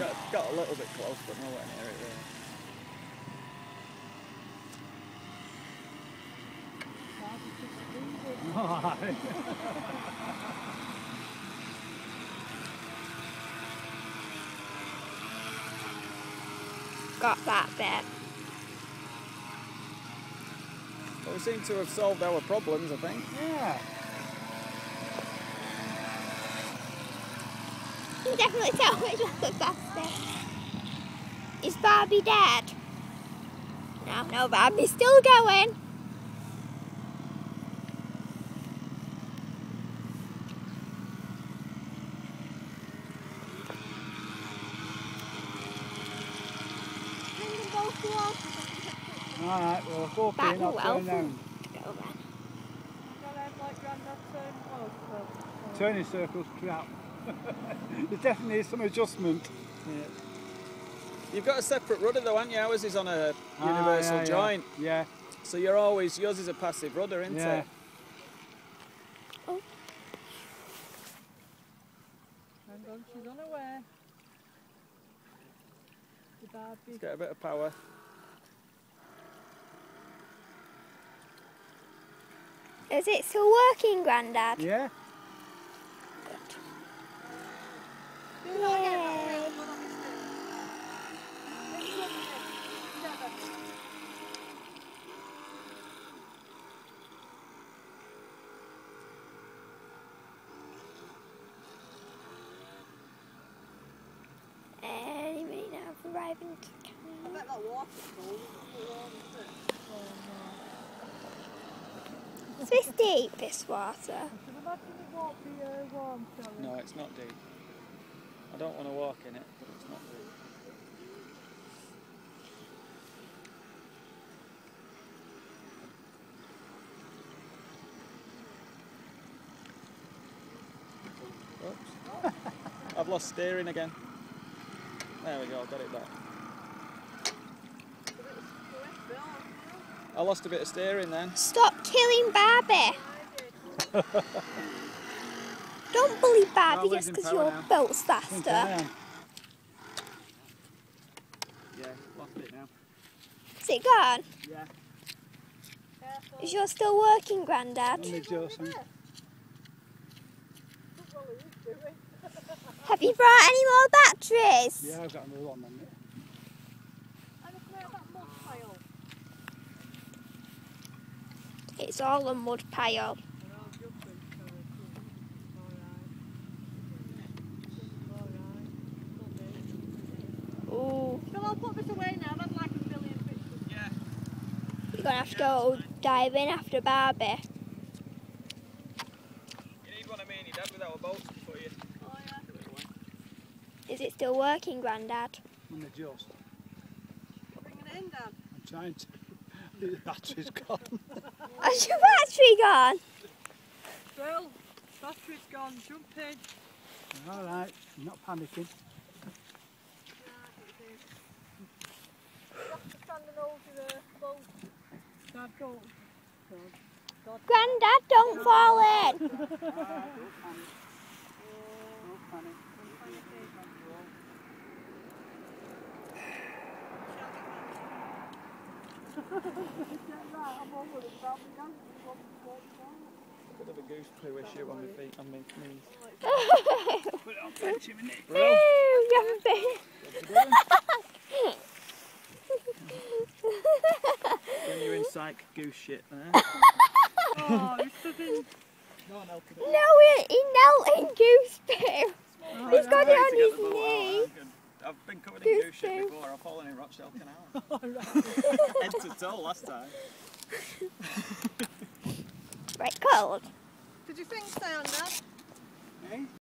got, got a little bit close, but nowhere near it really. Got that bit. But we seem to have solved our problems, I think. Yeah. Definitely tell which one the best. Is Barbie dead? No, no, Barbie's still going. Alright, well, go up Back in, I'll well. turn down. Go then. Turning circles crap. There definitely is some adjustment. Yeah. You've got a separate rudder though, haven't you? Ours is on a Ah, universal yeah, yeah. joint. Yeah, So you're always, yours is a passive rudder, isn't yeah. it? Hang on, she's on her way. The Barbie. Let's get a bit of power. Is it still working, Grandad? Yeah? Yay. Any minute now, arriving to the I camera. bet that water's cold. It's so warm, isn't it? Is this deep, this water? no. Can you imagine it won't be warm, shall No, it's not deep. I don't want to walk in it, but it's not deep. Oops. I've lost steering again. There we go, got it back. I lost a bit of steering then. Stop killing Barbie! Don't bully Barbie just because power your now. faster. Yeah, lost it now. Is it gone? Yeah. Is yours still working, Grandad? Only just. and- Have you brought any more batteries? Yeah, I've got another one then. And look at that mud pile. It's all a mud pile. And I'll jump in, so it's all right. Alright. Ooh, Shall I put this away now? I've had like a million pictures. Yeah. You're gonna have to go diving after Barbie. You need one of me and your dad with our boats for you. Oh yeah. Is it still working, Grandad? Only just. Bringing it in, Dad. I'm trying to. The battery's gone. Has your battery gone? Bill, battery's gone. Jump in. Alright, I'm not panicking. You have to stand and hold your uh, boat. Dad, don't. Grandad, don't fall in. Don't. Bit of a goose poo issue on my feet, on my knees. Put it on bench a minute. Ooh, you haven't been. When you're in Syke goose shit there. Oh, you're stood. No one else can No, he, he knelt in goose poo. He's got it on his knee. I've been covered Goose in goose shit poo. before. I've fallen in Rochdale Canal. Head to toe last time. Right, cold. Did you think stay on, Eh?